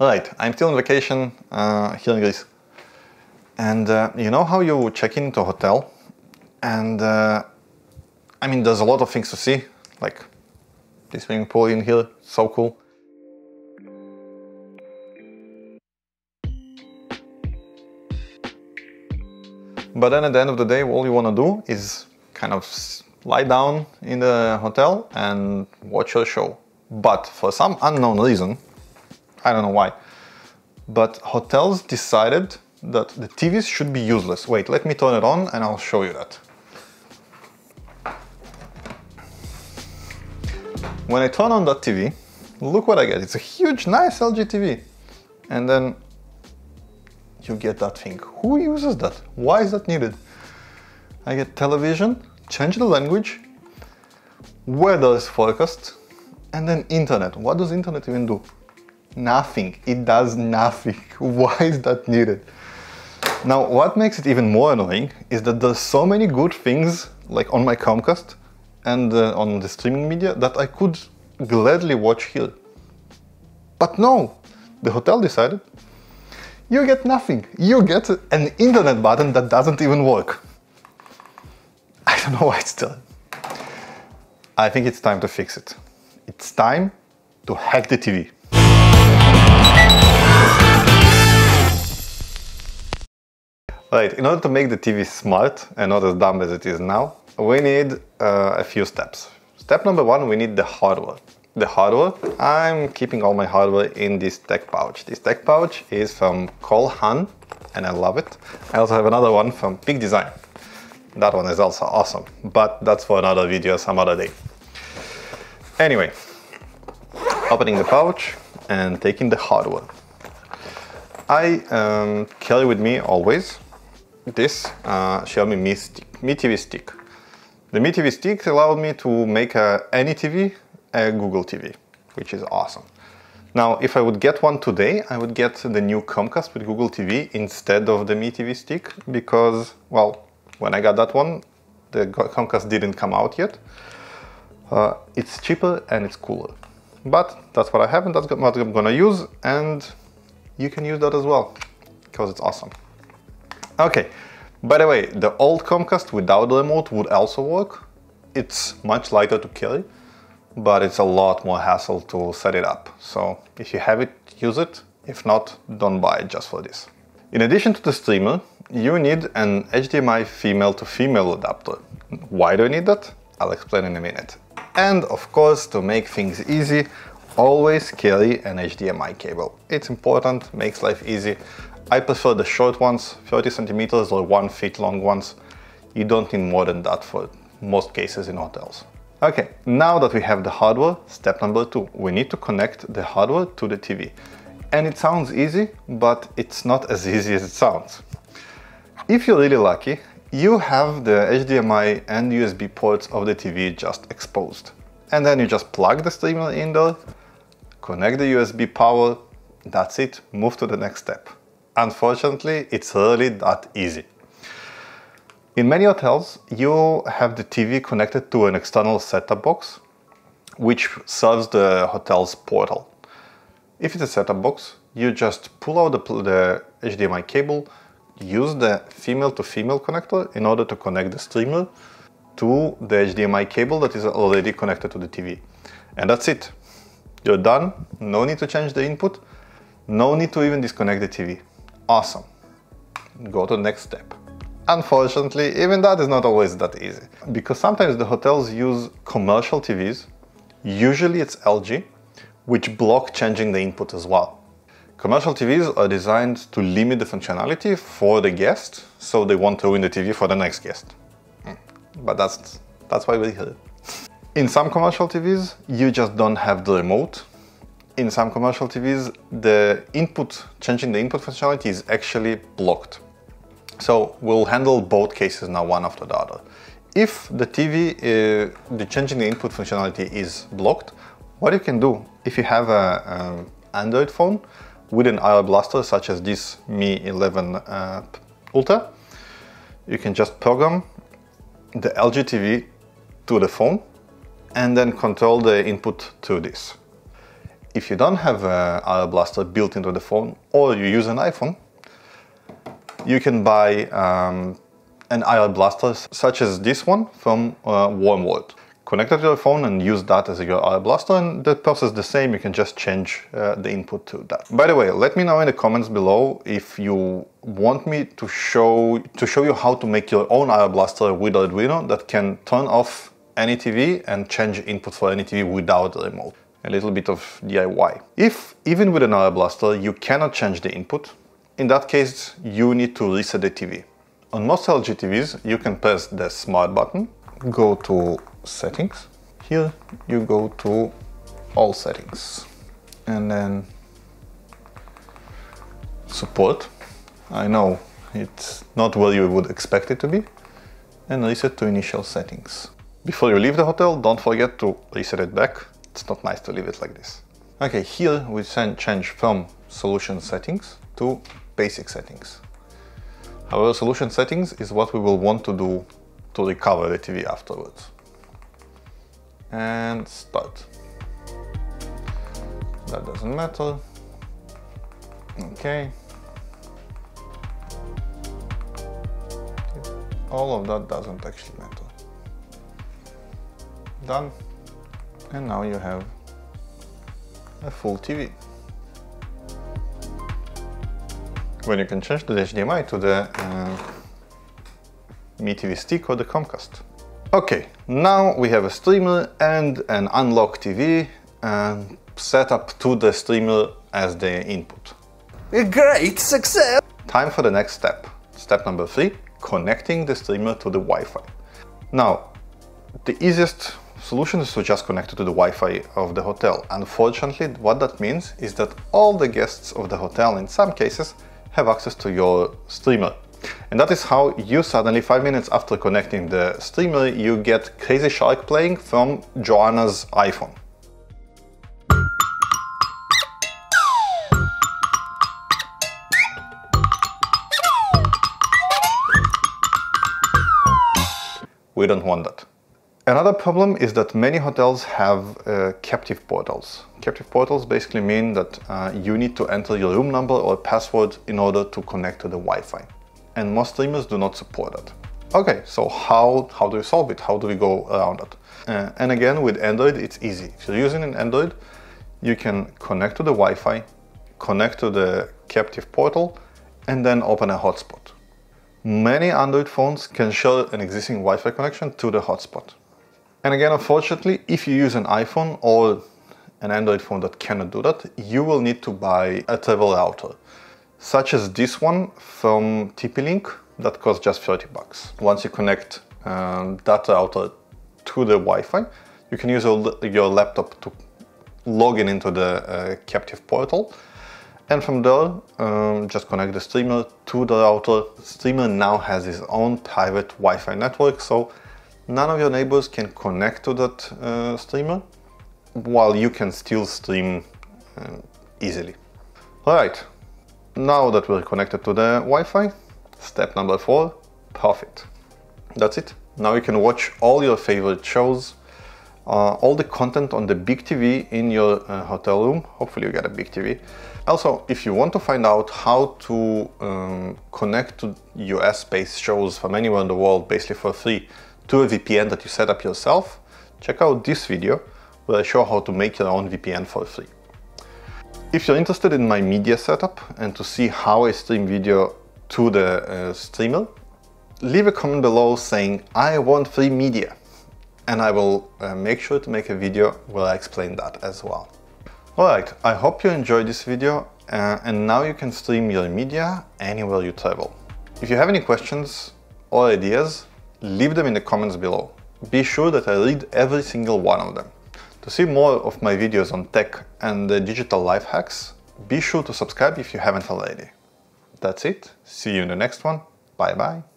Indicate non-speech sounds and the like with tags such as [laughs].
Right, I'm still on vacation uh, here in Greece. And uh, you know how you check into a hotel and uh, I mean, there's a lot of things to see, like this swimming pool in here, so cool. But then at the end of the day, all you want to do is kind of lie down in the hotel and watch your show. But for some unknown reason, I don't know why, but hotels decided that the TVs should be useless. Wait, let me turn it on and I'll show you that. When I turn on that TV, look what I get. It's a huge, nice LG TV. And then you get that thing. Who uses that? Why is that needed? I get television, change the language, weather is forecast, and then internet. What does internet even do? Nothing. It does nothing. [laughs] Why is that needed? Now, what makes it even more annoying is that there's so many good things like on my Chromecast and uh, on the streaming media that I could gladly watch here. But no, the hotel decided you get nothing. You get an internet button that doesn't even work. [laughs] I don't know why it's still. I think it's time to fix it. It's time to hack the TV. Right, in order to make the TV smart and not as dumb as it is now, we need uh, a few steps. Step number one, we need the hardware. The hardware, I'm keeping all my hardware in this tech pouch. This tech pouch is from Cole Haan and I love it. I also have another one from Peak Design. That one is also awesome, but that's for another video some other day. Anyway, opening the pouch and taking the hardware. I um, carry with me always this uh, Xiaomi Mi, stick, Mi TV stick. The Mi TV stick allowed me to make a, any TV a Google TV, which is awesome. Now, if I would get one today, I would get the new Chromecast with Google TV instead of the Mi TV stick because, well, when I got that one, the Chromecast didn't come out yet. Uh, it's cheaper and it's cooler. But that's what I have and that's what I'm gonna use and you can use that as well because it's awesome. Okay, by the way, the old Chromecast without the remote would also work. It's much lighter to carry, but it's a lot more hassle to set it up. So if you have it, use it. If not, don't buy it just for this. In addition to the streamer, you need an HDMI female to female adapter. Why do you need that? I'll explain in a minute. And of course, to make things easy, always carry an HDMI cable. It's important, makes life easy. I prefer the short ones, 30 centimeters or one feet long ones. You don't need more than that for most cases in hotels. Okay, now that we have the hardware, step number two, we need to connect the hardware to the TV. And it sounds easy, but it's not as [laughs] easy as it sounds. If you're really lucky, you have the HDMI and USB ports of the TV just exposed. And then you just plug the streamer in there, connect the USB power, that's it, move to the next step. Unfortunately, it's really that easy. In many hotels, you have the TV connected to an external set-top box, which serves the hotel's portal. If it's a set-top box, you just pull out the, the HDMI cable, use the female to female connector in order to connect the streamer to the HDMI cable that is already connected to the TV. And that's it. You're done, no need to change the input, no need to even disconnect the TV. Awesome. Go to the next step. Unfortunately, even that is not always that easy. Because sometimes the hotels use commercial TVs, usually it's LG, which block changing the input as well. Commercial TVs are designed to limit the functionality for the guest, so they won't ruin the TV for the next guest. Hmm. But that's, that's why we're here. In some commercial TVs, you just don't have the remote, in some commercial TVs, the input, changing the input functionality is actually blocked. So we'll handle both cases now one after the other. If the TV, uh, the changing the input functionality is blocked, what you can do, if you have an Android phone with an IR blaster such as this Mi 11 uh, Ultra, you can just program the LG TV to the phone and then control the input to this. If you don't have a IR Blaster built into the phone or you use an iPhone, you can buy um, an IR Blaster such as this one from uh, Warmword. Connect it to your phone and use that as your IR Blaster and the process is the same, you can just change uh, the input to that. By the way, let me know in the comments below if you want me to show to show you how to make your own IR Blaster with Arduino that can turn off any TV and change input for any TV without the remote. A little bit of DIY. If, even with an IR Blaster, you cannot change the input, in that case, you need to reset the TV. On most LG TVs, you can press the Smart button, go to Settings. Here you go to All Settings. And then Support. I know it's not where you would expect it to be. And reset to initial settings. Before you leave the hotel, don't forget to reset it back. It's not nice to leave it like this. Okay, here we change from solution settings to basic settings. However, solution settings is what we will want to do to recover the TV afterwards. And start. That doesn't matter. Okay. All of that doesn't actually matter done and now you have a full TV. When you can change the HDMI to the uh, Mi TV stick or the Chromecast. Okay, now we have a streamer and an unlocked TV and set up to the streamer as the input. A great success! Time for the next step. Step number three, connecting the streamer to the Wi-Fi. Now, the easiest solution is to just connect it to the Wi-Fi of the hotel. Unfortunately, what that means is that all the guests of the hotel, in some cases, have access to your streamer. And that is how you suddenly, five minutes after connecting the streamer, you get Crazy Shark playing from Joanna's iPhone. We don't want that. Another problem is that many hotels have uh, captive portals. Captive portals basically mean that uh, you need to enter your room number or password in order to connect to the Wi-Fi. And most streamers do not support that. Okay, so how, how do we solve it? How do we go around it? Uh, and again, with Android, it's easy. If you're using an Android, you can connect to the Wi-Fi, connect to the captive portal, and then open a hotspot. Many Android phones can share an existing Wi-Fi connection to the hotspot. And again, unfortunately, if you use an iPhone or an Android phone that cannot do that, you will need to buy a travel router, such as this one from TP-Link that costs just 30 bucks. Once you connect um, that router to the Wi-Fi, you can use your laptop to log in into the uh, captive portal and from there um, just connect the streamer to the router. The streamer now has its own private Wi-Fi network so none of your neighbors can connect to that uh, streamer, while you can still stream uh, easily. Alright, now that we're connected to the Wi-Fi, step number four, profit. That's it. Now you can watch all your favorite shows, uh, all the content on the big TV in your uh, hotel room. Hopefully you get a big TV. Also, if you want to find out how to um, connect to US-based shows from anywhere in the world basically for free, to a VPN that you set up yourself, check out this video where I show how to make your own VPN for free. If you're interested in my media setup and to see how I stream video to the uh, streamer, leave a comment below saying I want free media and I will uh, make sure to make a video where I explain that as well. Alright, I hope you enjoyed this video uh, and now you can stream your media anywhere you travel. If you have any questions or ideas, leave them in the comments below. Be sure that I read every single one of them. To see more of my videos on tech and digital life hacks, be sure to subscribe if you haven't already. That's it, see you in the next one, bye bye.